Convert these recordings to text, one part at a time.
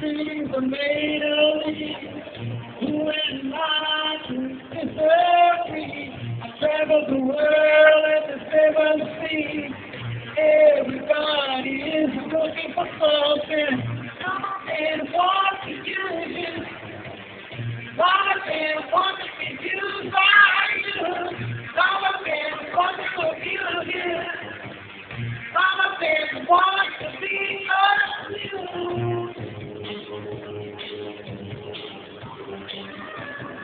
dreams are made of me. Who am I to deserve me? I travel the world at the seven seas. Everybody is looking for something. And want to use it. Mama and want to be used by you. Mama and want to abuse you. Mama and want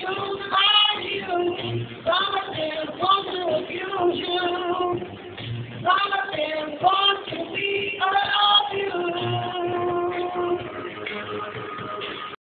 choose